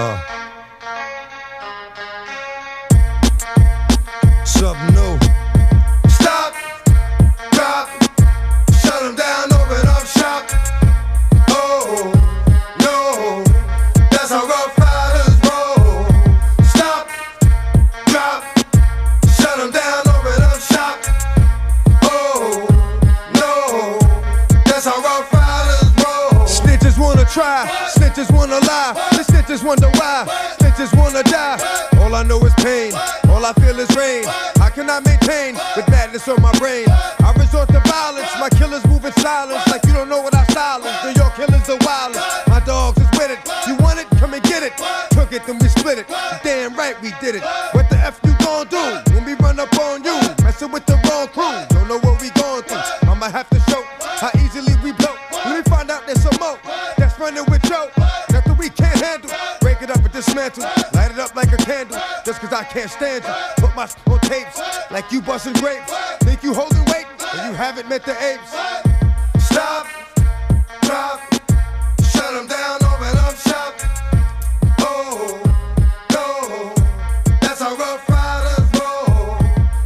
Uh. Sub try, snitches wanna lie. The snitches wonder why, snitches wanna die. All I know is pain, all I feel is rain. I maintain with madness on my brain? I resort to violence, my killers move in silence like you don't know what I silence. New York killers are wildin', my dogs is with it. You want it? Come and get it. Took it, then we split it. Damn right we did it. What the F you gon' do when we run up on you? Messing with the wrong crew, don't know what we going through. I'ma have to show how easily we blow. Nothing we can't handle. Break it up and dismantle. Light it up like a candle. Just cause I can't stand you. Put my on tapes like you busting grapes. Think you holding weight and you haven't met the apes.